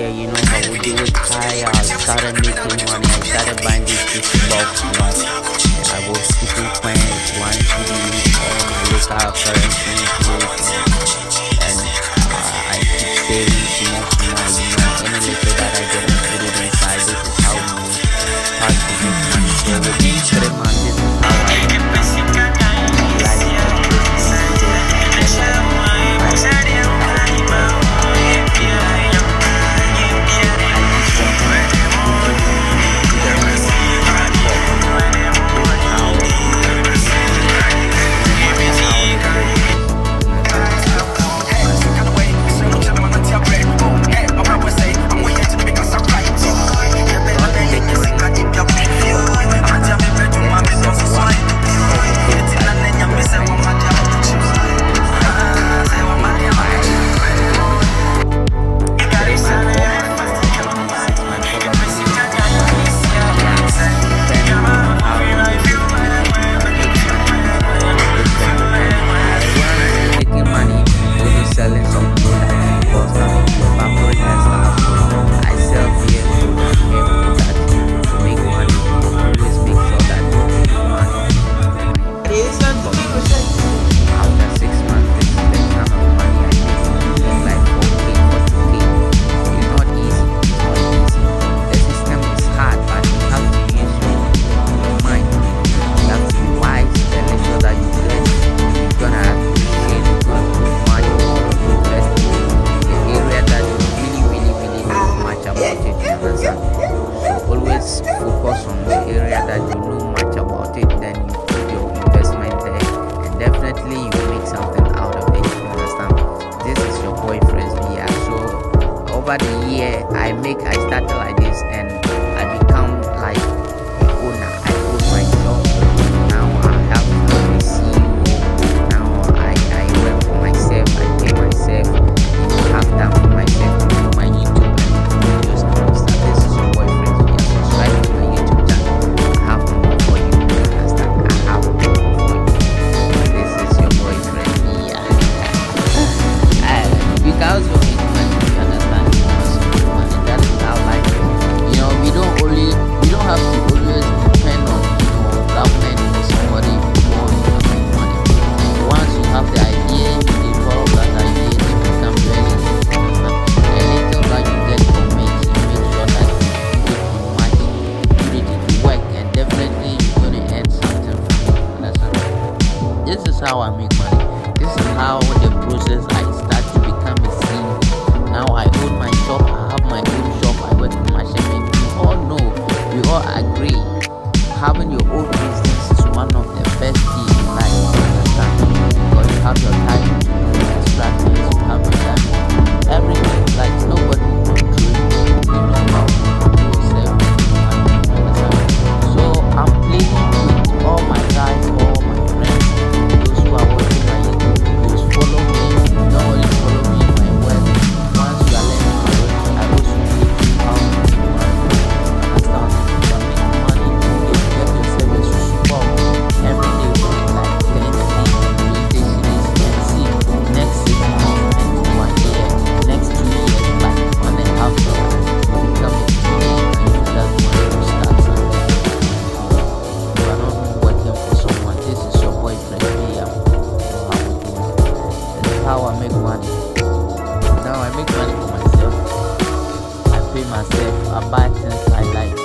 yeah, you know how we do it high I started making money, I started buying these pieces box money I was keeping plans, one to be all look out for everything was coming to Papua that you know much about it then you put your investment there and definitely you make something out of it you understand? This is your boy friends we ah. so over the year i make i started like This is how I make money. This is how the process I start to become a CEO. Now I own make money. Now I make money for myself. I pay myself. I buy things I like.